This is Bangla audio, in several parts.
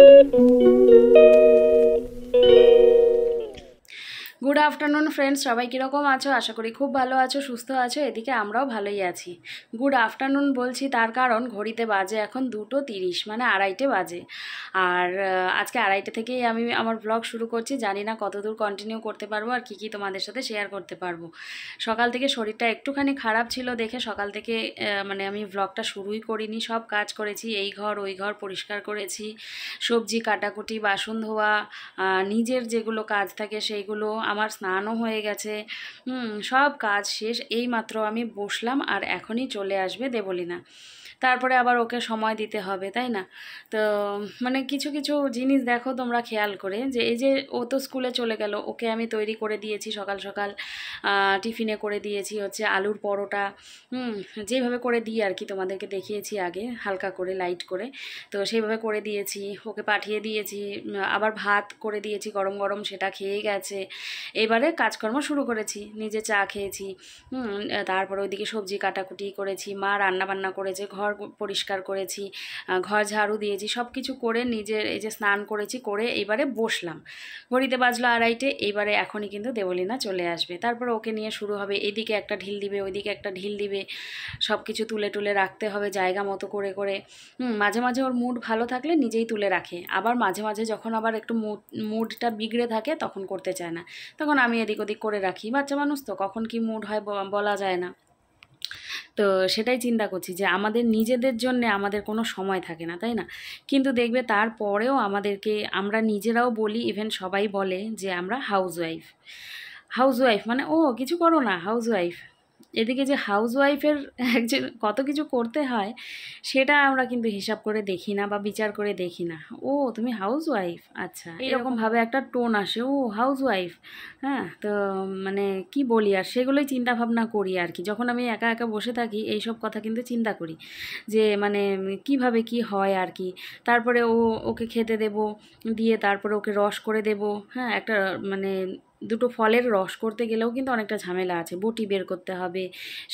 গুড আফটারনুন ফ্রেন্ডস সবাই কীরকম আছো? আশা করি খুব ভালো আছো, সুস্থ আছো। এদিকে আমরাও ভালোই আছি। গুড আফটারনুন বলছি, তার কারণ ঘড়িতে বাজে এখন দুটো তিরিশ মানে আড়াইটে বাজে। আর আজকে আড়াইটে থেকেই আমি আমার ব্লগ শুরু করছি। জানি না কতদূর কন্টিনিউ করতে পারব আর কী কী তোমাদের সাথে শেয়ার করতে পারব। সকাল থেকে শরীরটা একটুখানি খারাপ ছিল দেখে সকাল থেকে মানে আমি ব্লগটা শুরুই করিনি। সব কাজ করেছি, এই ঘর, ওই ঘর পরিষ্কার করেছি। সবজি, কাটাকুটি, বাসন ধোয়া নিজের যেগুলো কাজ থাকে সেইগুলো আমার স্নানও হয়ে গেছে। সব কাজ শেষ। এই মাত্র আমি বসলাম আর এখনই চলে আসবে দেবলিনা। তারপরে আবার ওকে সময় দিতে হবে, তাই না? তো মানে কিছু কিছু জিনিস দেখো তোমরা খেয়াল করে যে এই যে ও তো স্কুলে চলে গেল, ওকে আমি তৈরি করে দিয়েছি সকাল সকাল টিফিনে করে দিয়েছি হচ্ছে আলুর পরোটা, হুম, যেভাবে করে দিই আর কি তোমাদেরকে দেখিয়েছি আগে, হালকা করে, লাইট করে, তো সেইভাবে করে দিয়েছি, ওকে পাঠিয়ে দিয়েছি, আবার ভাত করে দিয়েছি, গরম গরম সেটা খেয়ে গেছে, এবারে কাজকর্ম শুরু করেছি, নিজে চা খেয়েছি তারপরে ওইদিকে সবজি কাটাকুটি করেছি, মা রান্না বান্না করেছে, ঘর পরিষ্কার করেছি ঘর ঝাড়ু দিয়েছি সব কিছু করে নিজের এই যে স্নান করেছি, করে এবারে বসলাম। ঘড়িতে বাজলো আড়াইটে এইবারে এখনই কিন্তু দেবলীনা চলে আসবে। তারপর ওকে নিয়ে শুরু হবে, এদিকে একটা ঢিল দিবে, ওইদিকে একটা ঢিল দিবে সব কিছু তুলে তুলে রাখতে হবে জায়গা মতো করে করে। মাঝে মাঝে ওর মুড ভালো থাকলে নিজেই তুলে রাখে। আবার মাঝে মাঝে যখন আবার একটু মুড, মুডটা বিগড়ে থাকে, তখন করতে চায় না। তখন আমি এদিক ওদিক করে রাখি। বাচ্চা মানুষ তো, কখন কি মুড হয় বলা যায় না। তো সেটাই চিন্তা করছি যে আমাদের নিজেদের জন্য আমাদের কোনো সময় থাকে না, তাই না? কিন্তু দেখবে তারপরেও আমাদেরকে আমরা নিজেরাও বলি ইভেন সবাই বলে যে আমরা হাউস ওয়াইফ হাউস ওয়াইফ মানে ও, কিছু করো না হাউস ওয়াইফ এদিকে যে হাউস ওয়াইফের একজন কত কিছু করতে হয় সেটা আমরা কিন্তু হিসাব করে দেখি না বা বিচার করে দেখি না। ও তুমি হাউস ওয়াইফ আচ্ছা এরকমভাবে একটা টোন আসে। ও হাউস ওয়াইফ হ্যাঁ তো মানে কি বলি আর সেগুলোই চিন্তা ভাবনা করি আর কি। যখন আমি একা একা বসে থাকি এইসব কথা কিন্তু চিন্তা করি যে মানে কীভাবে কি হয় আর কি। তারপরে ও ওকে খেতে দেব দিয়ে তারপরে ওকে রস করে দেব হ্যাঁ একটা মানে দুটো ফলের রস করতে গেলেও কিন্তু অনেকটা ঝামেলা আছে। বটি বের করতে হবে,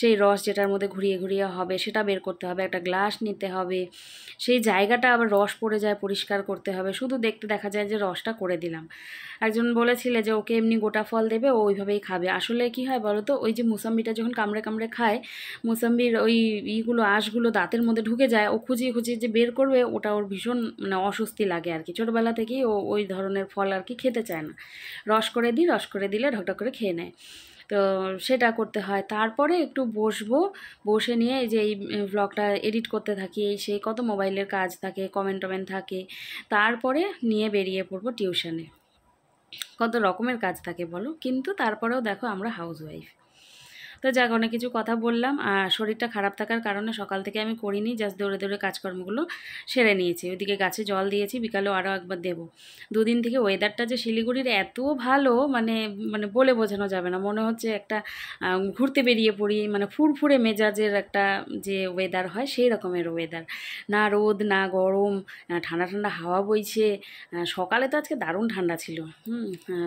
সেই রস যেটার মধ্যে ঘুরিয়ে ঘুরিয়ে হবে সেটা বের করতে হবে, একটা গ্লাস নিতে হবে, সেই জায়গাটা আবার রস পড়ে যায় পরিষ্কার করতে হবে। শুধু দেখতে দেখা যায় যে রসটা করে দিলাম। একজন বলেছিলে যে ওকে এমনি গোটা ফল দেবে, ও ওইভাবেই খাবে। আসলে কি হয় বলো তো ওই যে মুসাম্বিটা যখন কামড়ে কামড়ে খায়, মুসাম্বির ওই ইগুলো, আঁশগুলো দাঁতের মধ্যে ঢুকে যায়, ও খুঁজিয়ে খুঁজিয়ে যে বের করবে, ওটা ওর ভীষণ মানে অস্বস্তি লাগে আর কি। ছোটোবেলা থেকেই ও ওই ধরনের ফল আর কি খেতে চায় না। রস করে দিই, রস করে দিলে ঢকঢক করে খেয়ে নেয়। তো সেটা করতে হয়। তারপরে একটু বসবো। বসে নিয়ে এই যে এই ব্লগটা এডিট করতে থাকি, এই সেই কত মোবাইলের কাজ থাকে কমেন্ট টমেন্ট থাকে, তারপরে নিয়ে বেরিয়ে পড়ব টিউশনে কত রকমের কাজ থাকে বলো? কিন্তু তারপরেও দেখো আমরা হাউস ওয়াইফ তো যাক, অনেক কিছু কথা বললাম। আর শরীরটা খারাপ থাকার কারণে সকাল থেকে আমি করিনি জাস্ট দৌড়ে দৌড়ে কাজকর্মগুলো সেরে নিয়েছি। ওইদিকে গাছে জল দিয়েছি, বিকালেও আরও একবার দেবো। দুদিন থেকে ওয়েদারটা যে শিলিগুড়ির এত ভালো মানে মানে বলে বোঝানো যাবে না। মনে হচ্ছে একটা ঘুরতে বেরিয়ে পড়ি মানে ফুরফুরে মেজাজের একটা যে ওয়েদার হয়, সেই রকমের ওয়েদার না রোদ, না গরম ঠান্ডা ঠান্ডা হাওয়া বইছে। সকালে তো আজকে দারুণ ঠান্ডা ছিল। হুম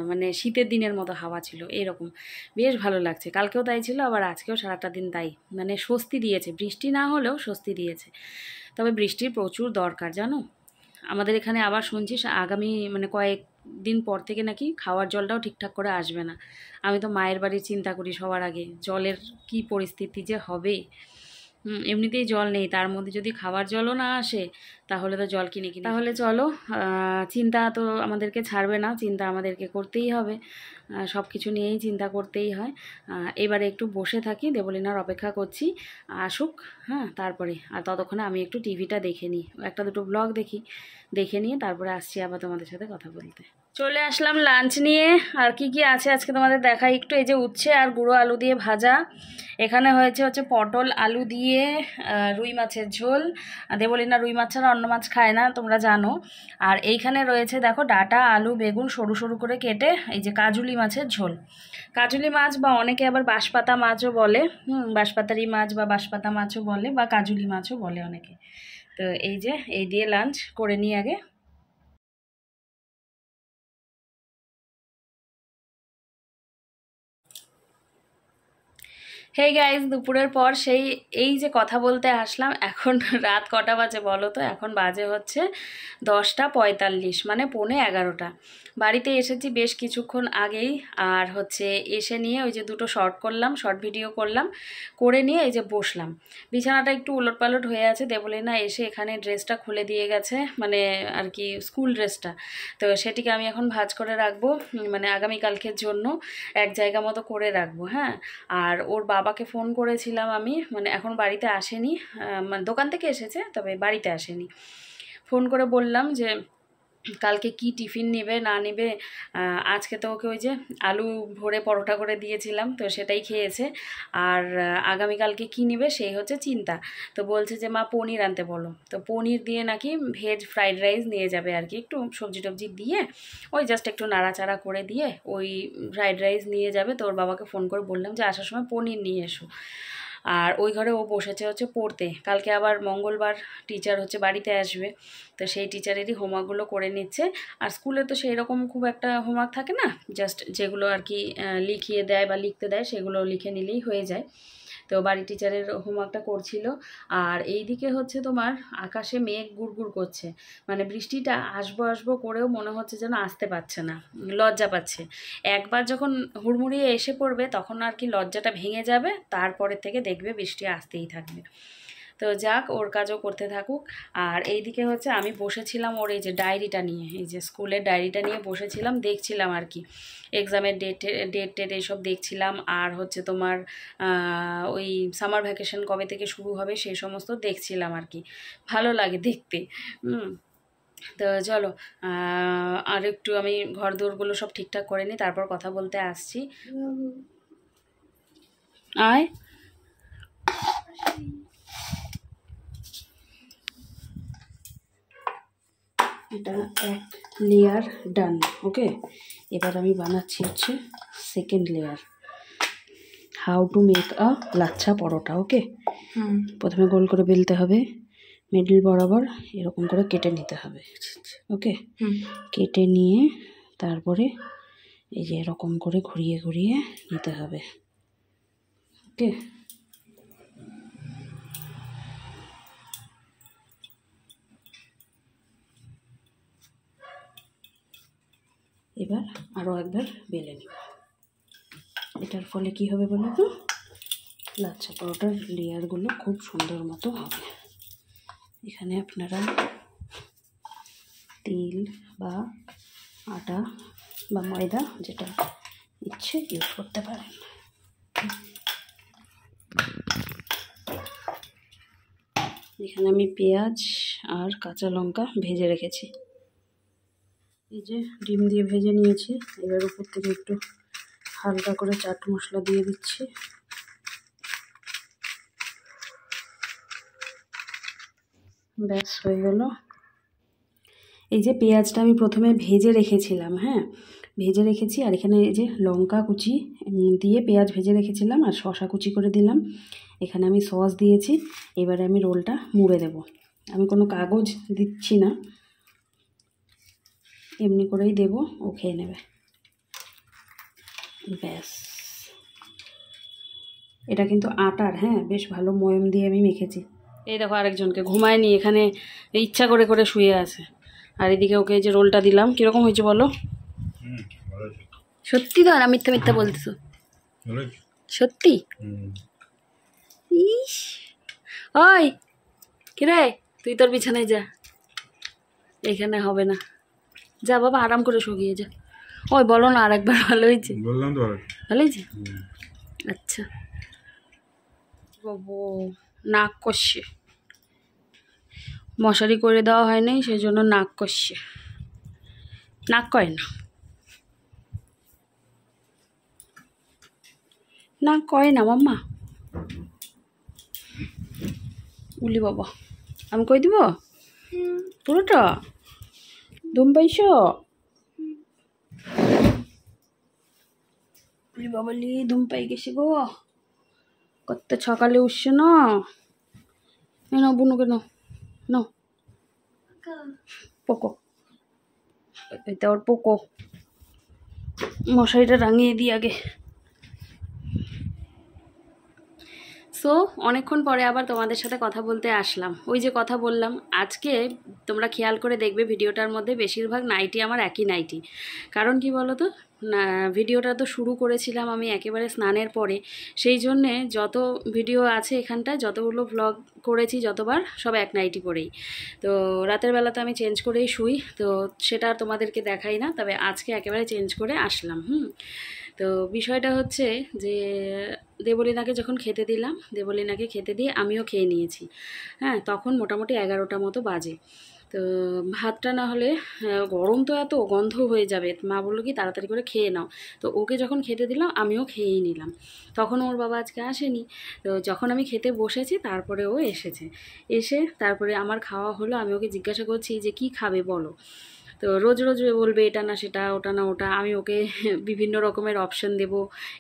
মানে শীতের দিনের মতো হাওয়া ছিল, এরকম। বেশ ভালো লাগছে। কালকেও তাই ছিল আবার আজকেও সারাটা দিন তাই। মানে স্বস্তি দিয়েছে। বৃষ্টি না হলেও স্বস্তি দিয়েছে। তবে বৃষ্টির প্রচুর দরকার, জানো? আমাদের এখানে আবার শুনছি আগামী মানে কয়েক দিন পর থেকে নাকি খাওয়ার জলটাও ঠিকঠাক করে আসবে না। আমি তো মায়ের বাড়ির চিন্তা করি সবার আগে, জলের কি পরিস্থিতি যে হবে? এমনিতেই জল নেই। তার মধ্যে যদি খাবার জলও না আসে তাহলে তো জল কিনে কিনে তাহলে চলো চিন্তা তো আমাদেরকে ছাড়বে না চিন্তা আমাদেরকে করতেই হবে। সব কিছু নিয়েই চিন্তা করতেই হয়। এবারে একটু বসে থাকি দেবলিনার অপেক্ষা করছি। আসুক হ্যাঁ তারপরে। আর ততক্ষণে আমি একটু টিভিটা দেখে নিই। একটা দুটো ব্লগ দেখি দেখে নিয়ে তারপরে আসছি আবার তোমাদের সাথে কথা বলতে। চলে আসলাম লাঞ্চ নিয়ে। আর কি কি আছে আজকে তোমাদের দেখাই? একটু এই যে উচ্ছে আর গুঁড়ো আলু দিয়ে ভাজা। এখানে হয়েছে হচ্ছে পটল আলু দিয়ে রুই মাছের ঝোল। আর দেবলিনা রুই মাছ ছাড়া অন্য মাছ খায় না, তোমরা জানো। আর এইখানে রয়েছে দেখো ডাটা, আলু, বেগুন সরু সরু করে কেটে এই যে কাজুলি মাছের ঝোল। কাজুলি মাছ বা অনেকে আবার বাঁশপাতা মাছও বলে। হুম, বাঁশপাতারি মাছ বা বাঁশপাতা মাছও বলে বা কাজুলি মাছও বলে অনেকে। তো এই যে, এই দিয়ে লাঞ্চ করে নিই আগে। হে গাইজ দুপুরের পর সেই, এই যে কথা বলতে আসলাম, এখন রাত কটা বাজে বলো তো? এখন বাজে হচ্ছে দশটা পঁয়তাল্লিশ মানে পৌনে এগারোটা। বাড়িতে এসেছি বেশ কিছুক্ষণ আগেই, আর হচ্ছে এসে নিয়ে ওই যে দুটো শর্ট করলাম শর্ট ভিডিও করলাম, করে নিয়ে এই যে বসলাম। বিছানাটা একটু উলটপালট হয়ে আছে, দেবলিনা এসে এখানে ড্রেসটা খুলে দিয়ে গেছে মানে আর কি স্কুল ড্রেসটা। তো সেটিকে আমি এখন ভাজ করে রাখব মানে আগামীকালকের জন্য এক জায়গা মতো করে রাখব হ্যাঁ? আর ওর বাবাকে ফোন করেছিলাম আমি মানে এখন বাড়িতে আসেনি মানে দোকান থেকে এসেছে, তবে বাড়িতে আসেনি। ফোন করে বললাম যে কালকে কি টিফিন নেবে, না নেবে আজকে তো ওকে ওই যে আলু ভরে পরোটা করে দিয়েছিলাম, তো সেটাই খেয়েছে। আর আগামীকালকে কি নেবে সেই হচ্ছে চিন্তা। তো বলছে যে, মা, পনির আনতে বলো। তো পনির দিয়ে নাকি ভেজ ফ্রাইড রাইস নিয়ে যাবে আর কি, একটু সবজি টবজি দিয়ে, ওই জাস্ট একটু নাড়াচাড়া করে দিয়ে ওই ফ্রাইড রাইস নিয়ে যাবে। তো ওর বাবাকে ফোন করে বললাম যে, আসার সময় পনির নিয়ে এসো। আর ওই ঘরে ও বসেছে হচ্ছে পড়তে। কালকে আবার মঙ্গলবার টিচার হচ্ছে বাড়িতে আসবে। তো সেই টিচারেরই হোমওয়ার্কগুলো করে নিচ্ছে। আর স্কুলে তো সেই রকম খুব একটা হোমওয়ার্ক থাকে না? জাস্ট যেগুলো আর কি লিখিয়ে দেয় বা লিখতে দেয়, সেগুলো লিখে নিলেই হয়ে যায়। তো বাড়ি টিচারের হোমওয়ার্কটা করছিল। আর এই দিকে হচ্ছে তোমার আকাশে মেঘ গুড়গুড় করছে। মানে বৃষ্টিটা আসব আসব করেও মনে হচ্ছে যেন আসতে পারছে না, লজ্জা পাচ্ছে। একবার যখন হুড়মুড়িয়ে এসে পড়বে তখন আর কি লজ্জাটা ভেঙে যাবে, তারপরের থেকে দেখবে বৃষ্টি আসতেই থাকবে। তো যাক ওর কাজও করতে থাকুক। আর এইদিকে হচ্ছে আমি বসেছিলাম ওর এই যে ডায়েরিটা নিয়ে এই যে স্কুলের ডায়েরিটা নিয়ে বসেছিলাম দেখছিলাম আর কি। এক্সামের ডেট ডেট টেট এইসব দেখছিলাম। আর হচ্ছে তোমার ওই সামার ভ্যাকেশন কবে থেকে শুরু হবে সেই সমস্ত দেখছিলাম আর কি। ভালো লাগে দেখতে তো চলো আর একটু আমি ঘর দৌড়গুলো সব ঠিকঠাক করে নিই তারপর কথা বলতে আসছি। আয়। এটা এক লেয়ার ডান ওকে এবার আমি বানাচ্ছি হচ্ছে second layer how to make a lachha paratha okay প্রথমে গোল করে বেলতে হবে মিডল বরাবর এরকম করে কেটে নিতে হবে ওকে কেটে নিয়ে তারপরে এই যে এরকম করে ঘুরিয়ে ঘুরিয়ে নিতে হবে ওকে এবার আরও একবার বেলে নেব। এটার ফলে কি হবে বলো তো? লাচ্ছা পরোটার লেয়ারগুলো খুব সুন্দর মতো হবে। এখানে আপনারা তেল বা আটা বা ময়দা যেটা ইচ্ছে ইউজ করতে পারেন। এখানে আমি পেঁয়াজ আর কাঁচা লঙ্কা ভেজে রেখেছি। এই যে ডিম দিয়ে ভেজে নিয়েছি। এবার উপর থেকে একটু হালকা করে চাট মশলা দিয়ে দিচ্ছি। ব্যাস, হয়ে গেল। এই যে পেঁয়াজটা আমি প্রথমে ভেজে রেখেছিলাম হ্যাঁ? ভেজে রেখেছি, আর এখানে এই যে লঙ্কা কুচি দিয়ে পেঁয়াজ ভেজে রেখেছিলাম, আর শশা কুচি করে দিলাম। এখানে আমি সস দিয়েছি, এবারে আমি রোলটা মুড়ে দেব। আমি কোনো কাগজ দিচ্ছি না। এমনি করেই দেব ও খেয়ে নেবে। ব্যাস। এটা কিন্তু আটার হ্যাঁ বেশ ভালো ময়ম দিয়ে আমি মেখেছি। এই দেখো আরেকজনকে ঘুমায়নি এখানে ইচ্ছা করে করে শুয়ে আছে। আর এদিকে ওকে যে রোলটা দিলাম কীরকম হয়েছে বলো? সত্যি তো না মিথ্যা মিথ্যা বলতেছো? সত্যি? ইস। ওই কিরে তুই তোর বিছানায় যা। এখানে হবে না। যা বাবা আরাম করে শুকিয়ে যা। ওই বলো না আর একবার ভালো হয়েছে? বললাম তো ভালো হয়েছে? আচ্ছা। বাবু নাক কষছে। মশারি করে দেওয়া হয় নাই সেই জন্য নাক কষছে। নাক করে না? নাক করে না মাম্মা? উলি বাবা আমি কই দিব? পুরোটা? পাইছ বাবলি বাবা লি ধুম পাই গেছি গো। কত সকালে উঠছে না? না বুনু বুনুকে নাও নাও। পোকো। এটা ওর পোকো। মশারিটা রাঙিয়ে দিই আগে। সো অনেকক্ষণ পরে আবার তোমাদের সাথে কথা বলতে আসলাম। ওই যে কথা বললাম, আজকে তোমরা খেয়াল করে দেখবে ভিডিওটার মধ্যে বেশিরভাগ নাইটি আমার একই নাইটি। কারণ কি বলো তো ভিডিওটা তো শুরু করেছিলাম আমি একেবারে স্নানের পরে। সেই জন্যে যত ভিডিও আছে এখানটায়, যতগুলো ব্লগ করেছি, যতবার সব এক নাইটি পরেই। তো রাতের বেলা তো আমি চেঞ্জ করেই শুই, তো সেটা তোমাদেরকে দেখাই না, তবে আজকে একেবারে চেঞ্জ করে আসলাম, হুম। তো বিষয়টা হচ্ছে যে দেবলীনাকে যখন খেতে দিলাম, দেবলীনাকে খেতে দিয়ে আমিও খেয়ে নিয়েছি। হ্যাঁ তখন মোটামুটি এগারোটা মতো বাজে। তো ভাতটা না হলে গরম তো এত, গন্ধ হয়ে যাবে। মা বলল কি, তাড়াতাড়ি করে খেয়ে নাও। তো ওকে যখন খেতে দিলাম, আমিও খেয়েই নিলাম। তখন ওর বাবা আজকে আসেনি। তো যখন আমি খেতে বসেছি, তারপরে ও এসেছে। এসে তারপরে আমার খাওয়া হলো, আমি ওকে জিজ্ঞাসা করছি যে, কি খাবে বলো? তো রোজ রোজ বলবে, এটা না সেটা, ওটা না ওটা। আমি ওকে বিভিন্ন রকমের অপশন দেব।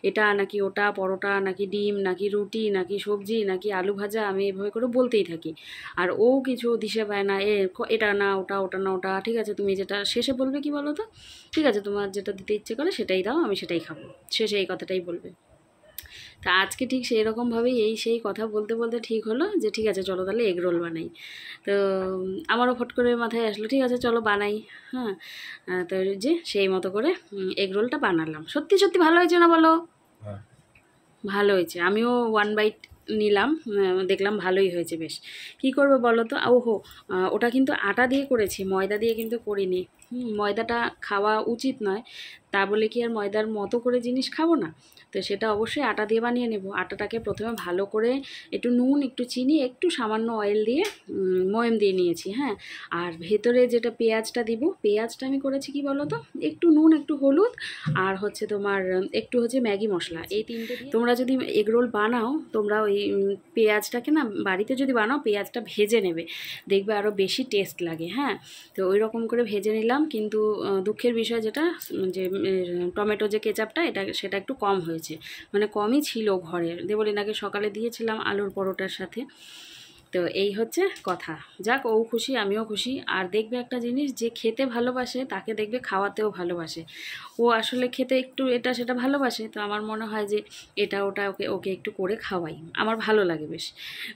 এটা নাকি ওটা, পরোটা, নাকি ডিম, নাকি রুটি, নাকি সবজি, নাকি আলু ভাজা, আমি এভাবে করে বলতেই থাকি। আর ও কিছু দিশে পায় না, এ এটা না, ওটা ওটা না, ওটা, ঠিক আছে, তুমি যেটা শেষে বলবে কি বলো তো ঠিক আছে, তোমার যেটা দিতে ইচ্ছে করে সেটাই দাও, আমি সেটাই খাব। শেষে এই কথাটাই বলবে। তা আজকে ঠিক সেই রকমভাবেই এই সেই কথা বলতে বলতে ঠিক হলো যে ঠিক আছে চলো তাহলে এগ রোল বানাই। তো আমারও ফট করে মাথায় আসলো ঠিক আছে চলো বানাই। হ্যাঁ তো যে সেই মতো করে এগ রোলটা বানালাম। সত্যি সত্যি ভালো হয়েছে না বলো? হ্যাঁ। ভালো হয়েছে। আমিও ওয়ান বাইট নিলাম দেখলাম ভালোই হয়েছে বেশ। কি করব বলো তো? ওহো ওটা কিন্তু আটা দিয়ে করেছি ময়দা দিয়ে কিন্তু করিনি। ময়দাটা খাওয়া উচিত নয়। তা বলে কি আর ময়দার মতো করে জিনিস খাব না? তো সেটা অবশ্যই আটা দিয়ে বানিয়ে নেব। আটাটাকে প্রথমে ভালো করে একটু নুন, একটু চিনি, একটু সামান্য অয়েল দিয়ে ময়াম দিয়ে নিয়েছি হ্যাঁ? আর ভেতরে যেটা পেঁয়াজটা দিব, পেঁয়াজটা আমি করেছি কি বলো তো একটু নুন, একটু হলুদ, আর হচ্ছে তোমার, একটু হচ্ছে ম্যাগি মশলা। এই তিনটে তোমরা যদি এগরোল বানাও, তোমরা ওই পেঁয়াজটাকে না বাড়িতে যদি বানাও, পেঁয়াজটা ভেজে নেবে। দেখবে আরও বেশি টেস্ট লাগে হ্যাঁ? তো ওই রকম করে ভেজে নিলাম। কিন্তু দুঃখের বিষয় যেটা, যে টমেটো যে কেচাপটা, এটা, সেটা একটু কম হয়েছে। মানে কমই ছিল ঘরের। দেবলিনাকে সকালে দিয়েছিলাম আলুর পরোটার সাথে। তো এই হচ্ছে কথা। যাক, ও খুশি, আমিও খুশি। আর দেখবে একটা জিনিস, যে খেতে ভালোবাসে, তাকে দেখবে খাওয়াতেও ভালোবাসে। ও আসলে খেতে একটু এটা সেটা ভালোবাসে, তো আমার মনে হয় যে এটা ওটা ওকে ওকে একটু করে খাওয়াই। আমার ভালো লাগে বেশ।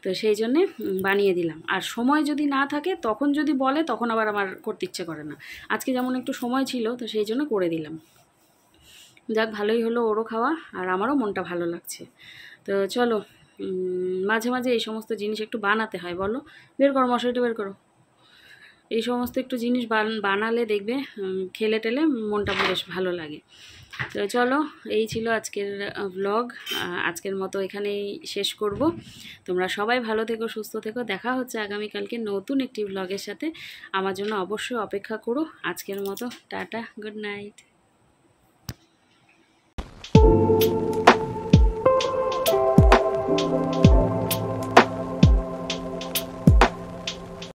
তো সেই জন্যে বানিয়ে দিলাম। আর সময় যদি না থাকে, তখন যদি বলে, তখন আবার আমার করতে ইচ্ছে করে না। আজকে যেমন একটু সময় ছিল, তো সেই জন্য করে দিলাম। যাক, ভালোই হলো ওরও খাওয়া, আর আমারও মনটা ভালো লাগছে। তো চলো মাঝে মাঝে এই সমস্ত জিনিস একটু বানাতে হয়, বলো? বের করো মশারিটা বের করো। এই সমস্ত একটু জিনিস বানালে দেখবে খেলে টেলে মনটা বেশ ভালো লাগে। তো চলো, এই ছিল আজকের ব্লগ আজকের মতো এখানেই শেষ করব। তোমরা সবাই ভালো থেকো, সুস্থ থেকো। দেখা হচ্ছে আগামীকালকে নতুন একটি ব্লগের সাথে। আমার জন্য অবশ্যই অপেক্ষা করো। আজকের মতো, টাটা গুড নাইট